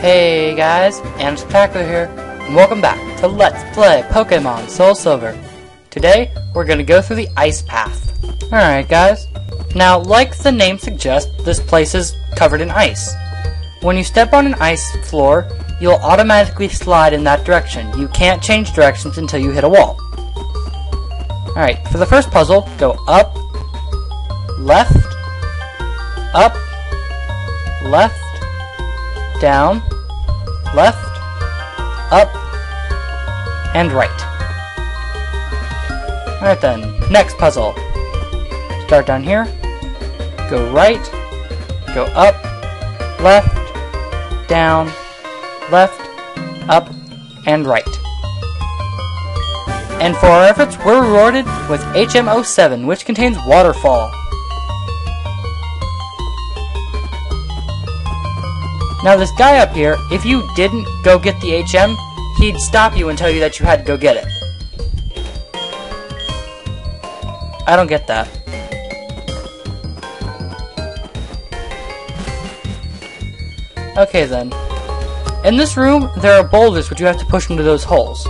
Hey guys, Anispectacular here, and welcome back to Let's Play Pokemon Soul Silver. Today, we're gonna go through the ice path. Alright guys, now like the name suggests, this place is covered in ice. When you step on an ice floor, you'll automatically slide in that direction. You can't change directions until you hit a wall. Alright, for the first puzzle, go up, left, up, left, down, left, up, and right. Alright then, next puzzle. Start down here, go right, go up, left, down, left, up, and right. And for our efforts, we're rewarded with HM07, which contains Waterfall. Now this guy up here, if you didn't go get the HM, he'd stop you and tell you that you had to go get it. I don't get that. Okay then. In this room, there are boulders which you have to push into those holes.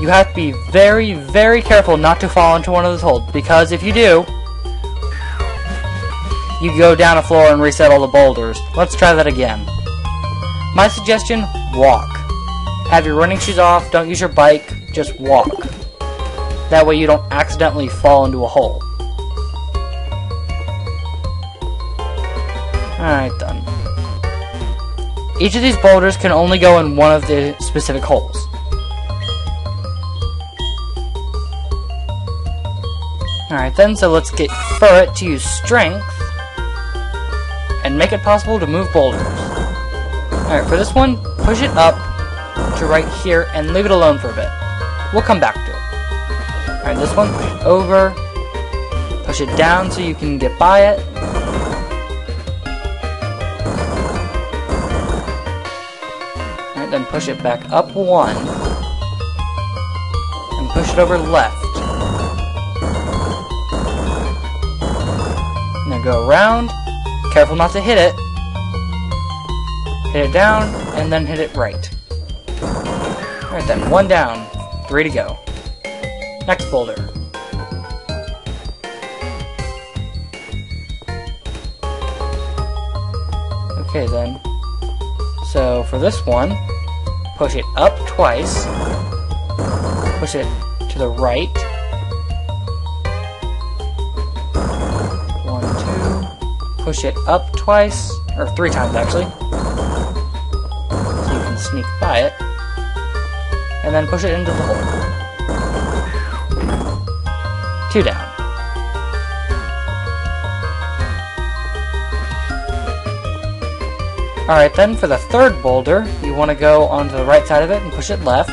You have to be very, very careful not to fall into one of those holes, because if you do, you go down a floor and reset all the boulders. Let's try that again. My suggestion, walk. Have your running shoes off, don't use your bike, just walk. That way you don't accidentally fall into a hole. Alright then. Each of these boulders can only go in one of the specific holes. Alright then, so let's get Furret to use Strength and make it possible to move boulders. Alright, for this one, push it up to right here and leave it alone for a bit. We'll come back to it. Alright, this one, push it over, push it down so you can get by it. Alright, then push it back up one, and push it over left. Now go around, careful not to hit it, hit it down, and then hit it right. Alright then, one down, three to go. Next boulder. Okay then. So for this one, push it up twice, push it to the right, one, two, push it up twice, or three times actually, can sneak by it, and then push it into the hole. Two down. Alright then, for the third boulder, you want to go onto the right side of it and push it left.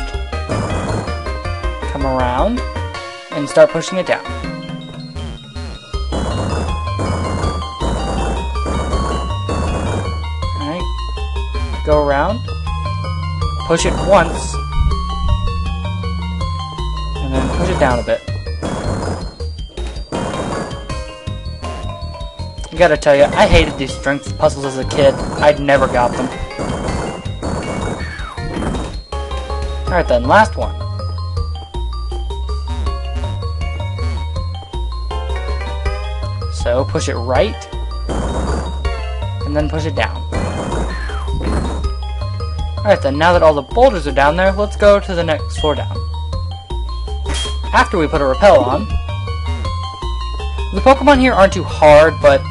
Come around, and start pushing it down. Alright. Go around. Push it once. And then push it down a bit. I gotta tell you, I hated these strength puzzles as a kid. I'd never got them. Alright then, last one. So, push it right, and then push it down. Alright then, now that all the boulders are down there, let's go to the next floor down. After we put a repel on, the Pokemon here aren't too hard, but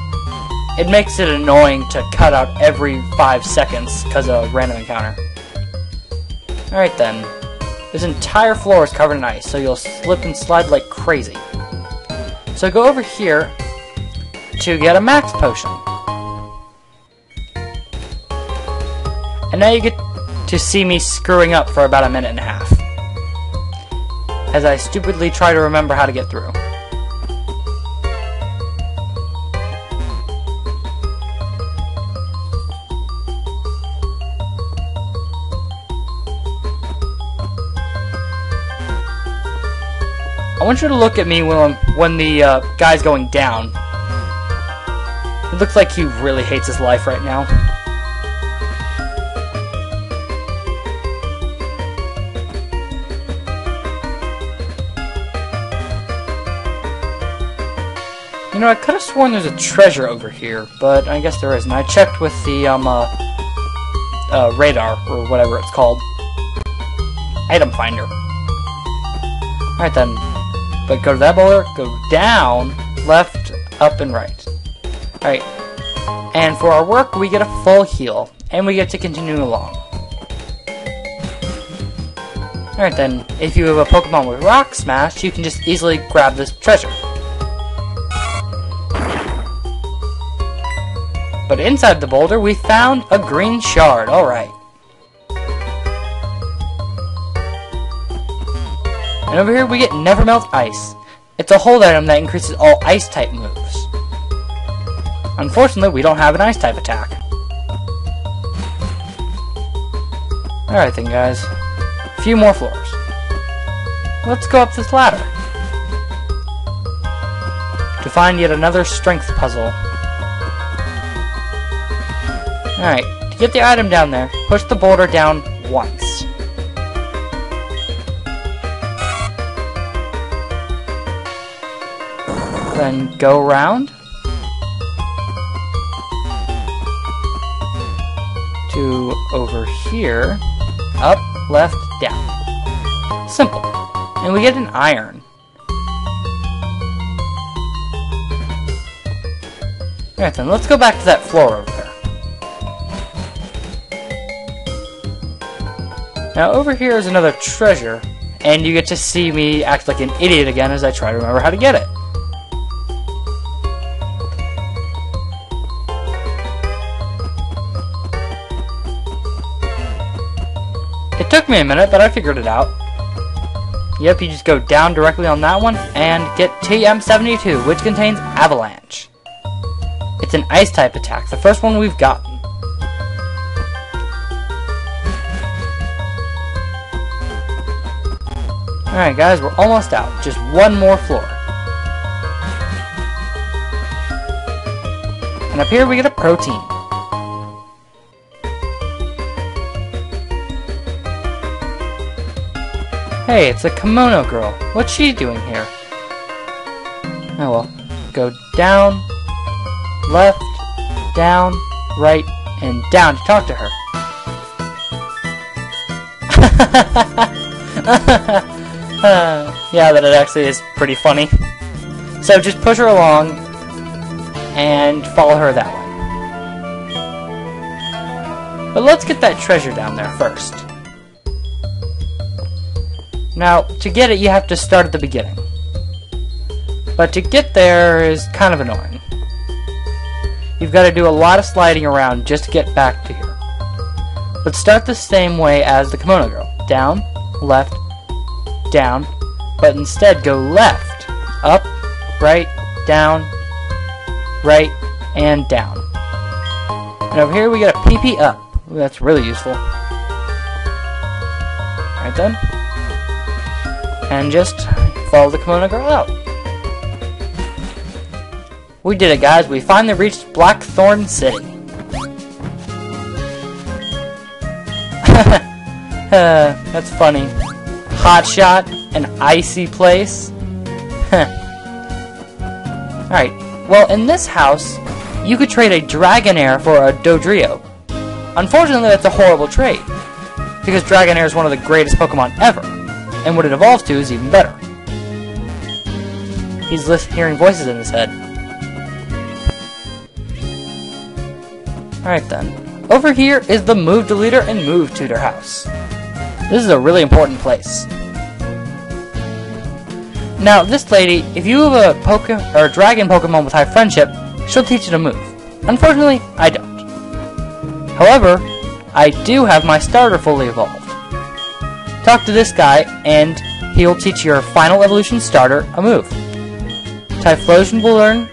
it makes it annoying to cut out every 5 seconds because of a random encounter. Alright then. This entire floor is covered in ice, so you'll slip and slide like crazy. So go over here to get a max potion. And now you get to see me screwing up for about a minute and a half. As I stupidly try to remember how to get through. I want you to look at me when, when the uh, guy's going down. It looks like he really hates his life right now. You know, I could have sworn there's a treasure over here, but I guess there isn't. I checked with the, um, uh, uh, radar, or whatever it's called. Item finder. Alright then. But go to that boulder, go down, left, up, and right. Alright. And for our work, we get a full heal, and we get to continue along. Alright then, if you have a Pokemon with Rock Smash, you can just easily grab this treasure. But inside the boulder, we found a green shard. Alright. And over here, we get Never Melt Ice. It's a hold item that increases all Ice-type moves. Unfortunately, we don't have an Ice-type attack. Alright then, guys. A few more floors. Let's go up this ladder. To find yet another strength puzzle. Alright, to get the item down there, push the boulder down once. Then go around to over here, up, left, down. Simple. And we get an iron. Alright then, let's go back to that floor over there. Now over here is another treasure, and you get to see me act like an idiot again as I try to remember how to get it. It took me a minute, but I figured it out. Yep, you just go down directly on that one and get TM72, which contains Avalanche. It's an Ice-type attack, the first one we've gotten. Alright guys, we're almost out. Just one more floor. And up here we get a protein. Hey, it's a kimono girl. What's she doing here? Oh well. Go down, left, down, right, and down to talk to her. yeah, that it actually is pretty funny. So just push her along and follow her that way. But let's get that treasure down there first. Now, to get it, you have to start at the beginning. But to get there is kind of annoying. You've got to do a lot of sliding around just to get back to here. But start the same way as the kimono girl. Down, left, down, but instead go left, up, right, down, right, and down. And over here we got a PP up. Ooh, that's really useful. Right then. And just follow the kimono girl out. We did it, guys. We finally reached Blackthorn City. that's funny. Hot shot, an icy place. Alright, well, in this house, you could trade a Dragonair for a Dodrio. Unfortunately, that's a horrible trade, because Dragonair is one of the greatest Pokemon ever, and what it evolves to is even better. He's hearing voices in his head. Alright then. Over here is the Move Deleter and Move Tutor house. This is a really important place. Now, this lady, if you have a Poke or a Dragon Pokemon with high friendship, she'll teach you to move. Unfortunately, I don't. However, I do have my starter fully evolved. Talk to this guy, and he'll teach your final evolution starter a move. Typhlosion will learn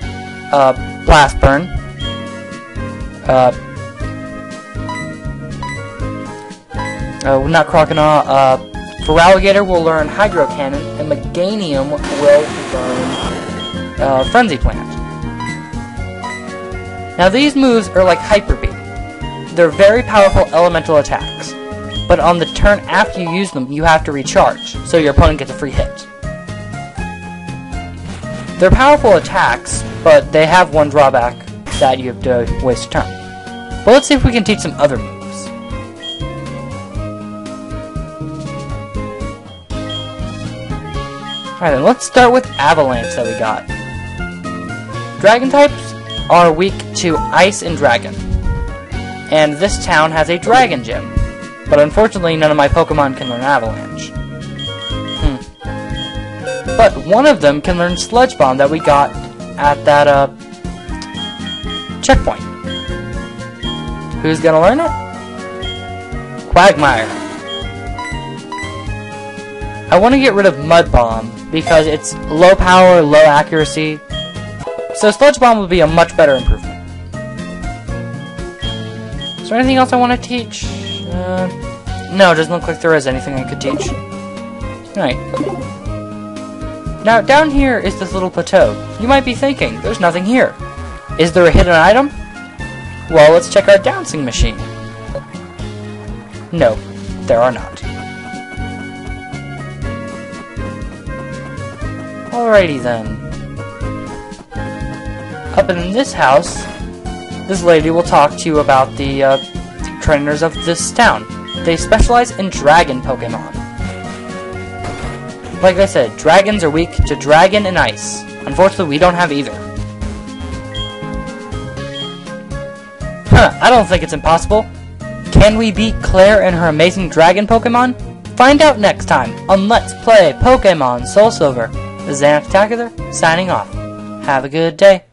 uh, Blast Burn. Uh, uh, not uh, Feraligatr will learn Hydro Cannon, and Meganium will learn uh, Frenzy Plant. Now these moves are like Hyper Beam. They're very powerful elemental attacks, but on the turn after you use them, you have to recharge, so your opponent gets a free hit. They're powerful attacks, but they have one drawback that you have to waste a turn. But let's see if we can teach some other moves. Alright then, let's start with Avalanche that we got. Dragon types are weak to Ice and Dragon. And this town has a Dragon Gym. But unfortunately, none of my Pokemon can learn Avalanche. Hmm. But one of them can learn Sludge Bomb that we got at that, uh, checkpoint. Who's gonna learn it? Quagsire. I want to get rid of Mud Bomb because it's low power, low accuracy. So Sludge Bomb would be a much better improvement. Is there anything else I want to teach? Uh, no, it doesn't look like there is anything I could teach. Alright. Now, down here is this little plateau. You might be thinking, there's nothing here. Is there a hidden item? Well, let's check our dowsing machine. No, there are not. Alrighty then. Up in this house, this lady will talk to you about the uh, trainers of this town. They specialize in dragon Pokemon. Like I said, dragons are weak to dragon and ice. Unfortunately, we don't have either. Huh, I don't think it's impossible. Can we beat Claire and her amazing dragon Pokemon? Find out next time on Let's Play Pokemon Soul Silver. This signing off. Have a good day.